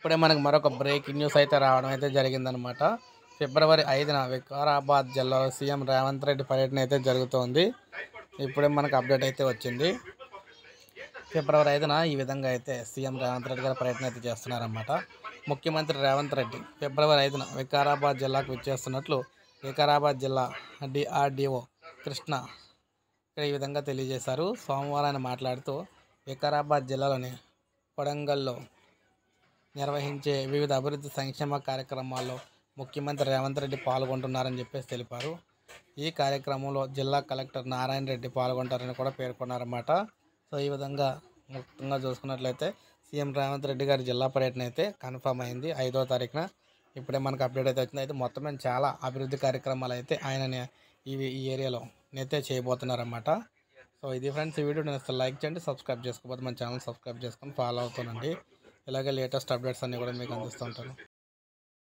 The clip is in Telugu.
ఇప్పుడే మనకు మరొక బ్రేకింగ్ న్యూస్ అయితే రావడం అయితే జరిగిందనమాట. ఫిబ్రవరి ఐదున వికారాబాద్ జిల్లాలో సీఎం రేవంత్ రెడ్డి పర్యటన అయితే జరుగుతోంది. ఇప్పుడే మనకు అప్డేట్ అయితే వచ్చింది. ఫిబ్రవరి ఐదున ఈ విధంగా అయితే సీఎం రేవంత్ రెడ్డి గారు పర్యటన అయితే చేస్తున్నారన్నమాట ముఖ్యమంత్రి రేవంత్ రెడ్డి ఫిబ్రవరి ఐదున వికారాబాద్ జిల్లాకు విచ్చేస్తున్నట్లు వికారాబాద్ జిల్లా డిఆర్డిఓ కృష్ణ ఇక్కడ ఈ విధంగా తెలియజేశారు. సోమవారం మాట్లాడుతూ వికారాబాద్ జిల్లాలోని కొడంగల్లో నిర్వహించే వివిధ అభివృద్ధి సంక్షేమ కార్యక్రమాల్లో ముఖ్యమంత్రి రేవంత్ రెడ్డి పాల్గొంటున్నారని చెప్పేసి తెలిపారు. ఈ కార్యక్రమంలో జిల్లా కలెక్టర్ నారాయణ రెడ్డి పాల్గొంటారని కూడా పేర్కొన్నారన్నమాట. సో ఈ విధంగా మొత్తంగా చూసుకున్నట్లయితే సీఎం రేవంత్ రెడ్డి గారి జిల్లా పర్యటన అయితే కన్ఫర్మ్ అయింది. ఐదో తారీఖున ఇప్పుడే మనకు అప్డేట్ అయితే వచ్చింది. అయితే మొత్తం మీద చాలా అభివృద్ధి కార్యక్రమాలు అయితే ఆయన ఈ ఈ ఏరియాలో అయితే చేయబోతున్నారన్నమాట. సో ఇది ఫ్రెండ్స్ ఈ వీడియో నేను లైక్ చేయండి సబ్స్క్రైబ్ చేసుకోకపోతే మన ఛానల్ సబ్స్క్రైబ్ చేసుకొని ఫాలో అవుతానండి ఇలాగే లేటెస్ట్ అప్డేట్స్ అన్నీ కూడా మీకు అందిస్తుంటాను